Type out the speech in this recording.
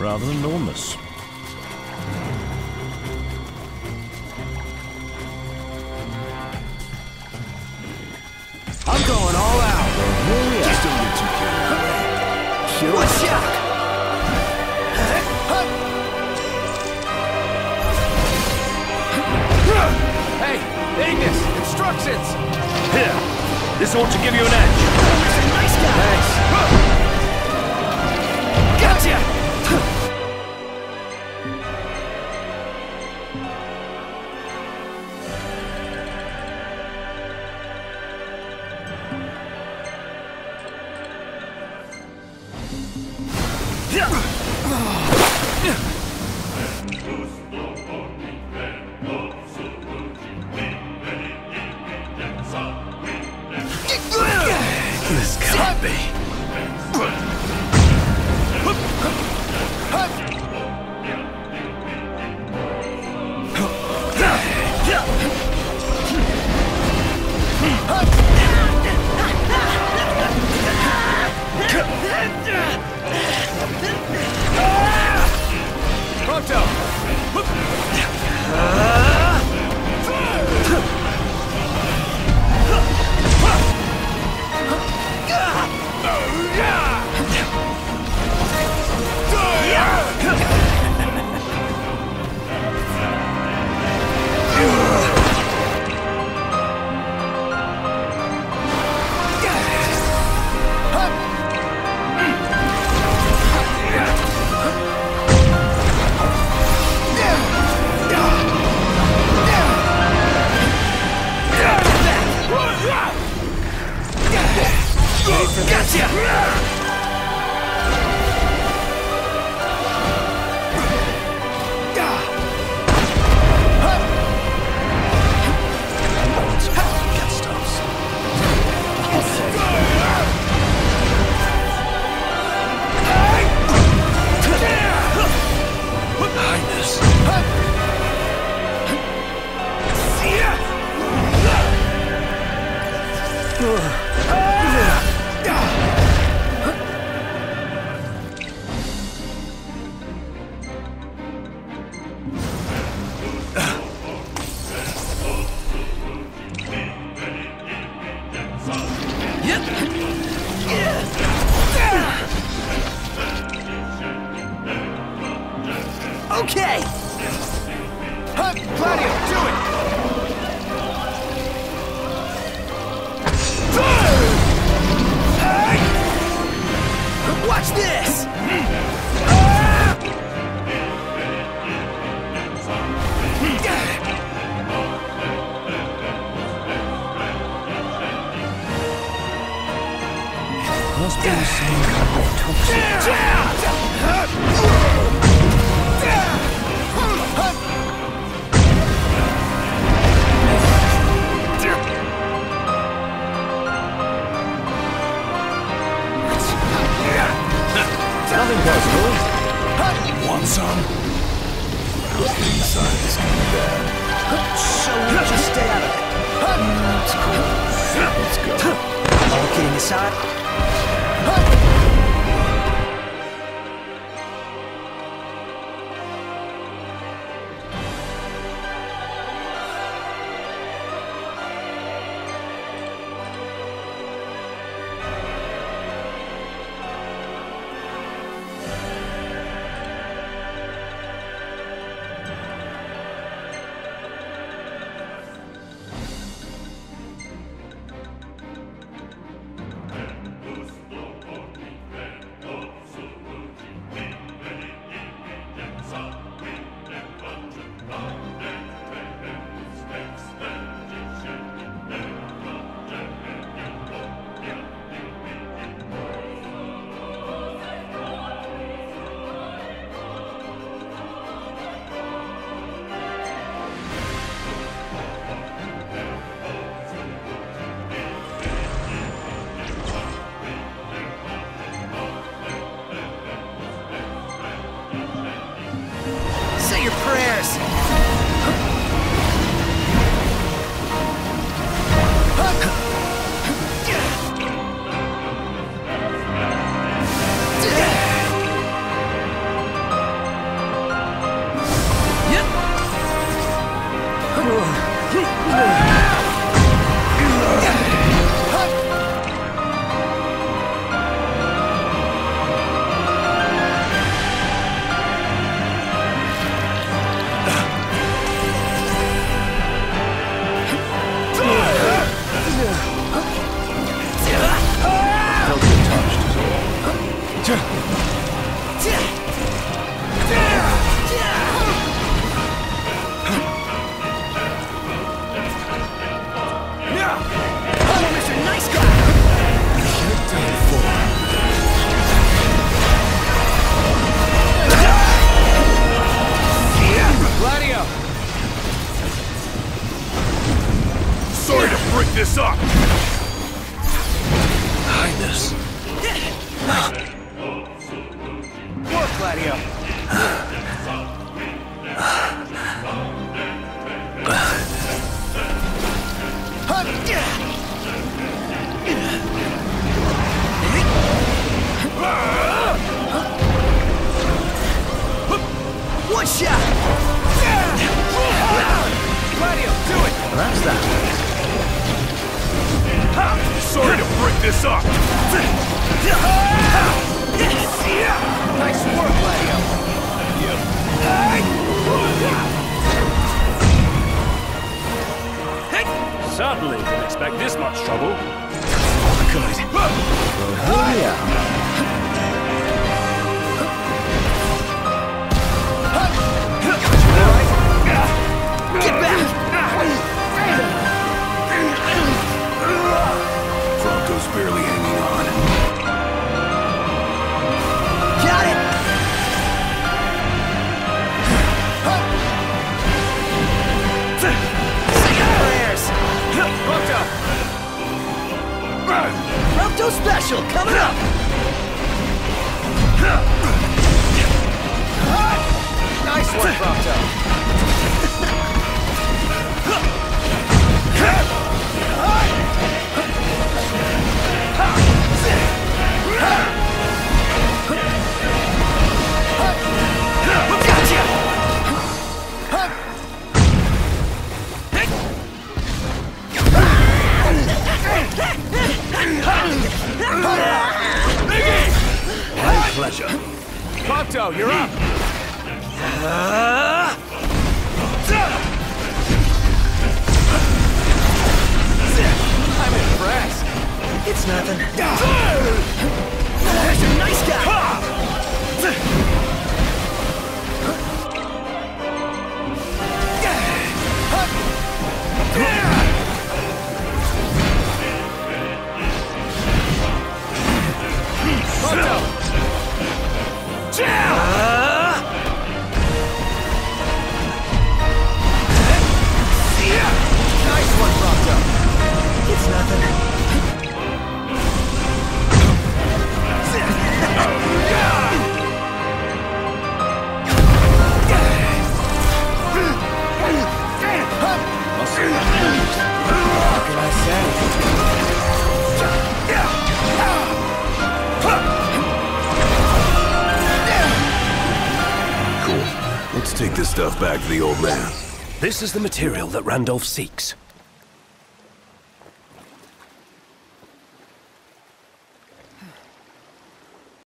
Rather enormous. I'm going all out. Just don't get too carried away. What shock? Hey, Ignis, instructions. Here! This ought to give you an edge. Nice guy. Thanks. Prompto. Gotcha! Okay. Huh, Gladio, do it. Watch this. Must be the same kind of toxic. All kidding Say your prayers! Yep! this up! Hide this. Look, Gladio. Nice work. Certainly didn't expect this much trouble. Good. Well, here we are. Prompto, you're up. I'm impressed. It's nothing. That's a nice guy. This stuff back to the old man. This is the material that Randolph seeks.